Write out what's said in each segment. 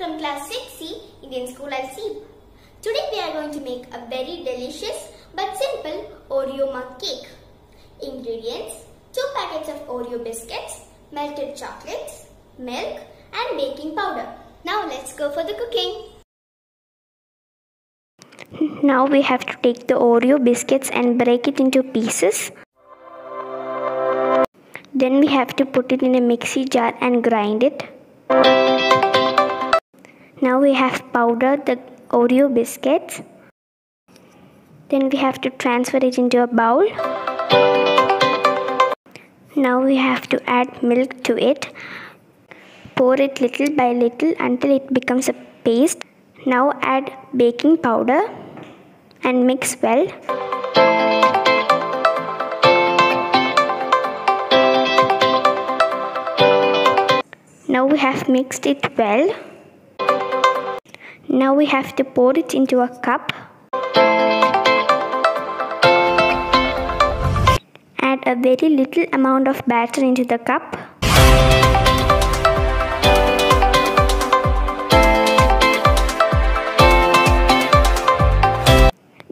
from class 6C Indian School Al Seeb. Today we are going to make a very delicious but simple Oreo mug cake. Ingredients 2 packets of Oreo biscuits, melted chocolates, milk and baking powder. Now let's go for the cooking. Now we have to take the Oreo biscuits and break it into pieces. Then we have to put it in a mixie jar and grind it. Now we have powdered the Oreo biscuits. Then we have to transfer it into a bowl. Now we have to add milk to it. Pour it little by little until it becomes a paste. Now add baking powder and mix well. Now we have mixed it well. Now we have to pour it into a cup. Add a very little amount of batter into the cup.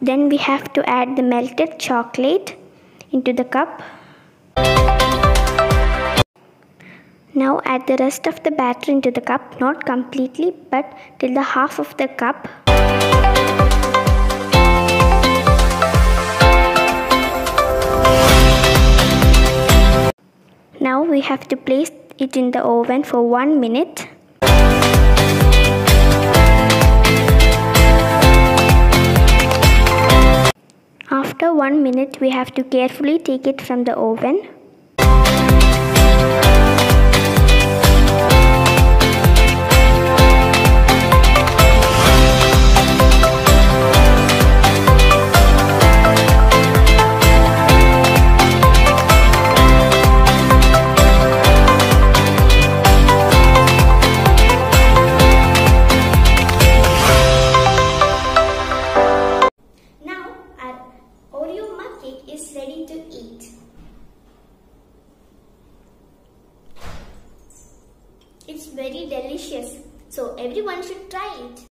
Then we have to add the melted chocolate into the cup. Now add the rest of the batter into the cup, not completely but till the half of the cup. Now we have to place it in the oven for 1 minute. After 1 minute we have to carefully take it from the oven. It's very delicious, so everyone should try it.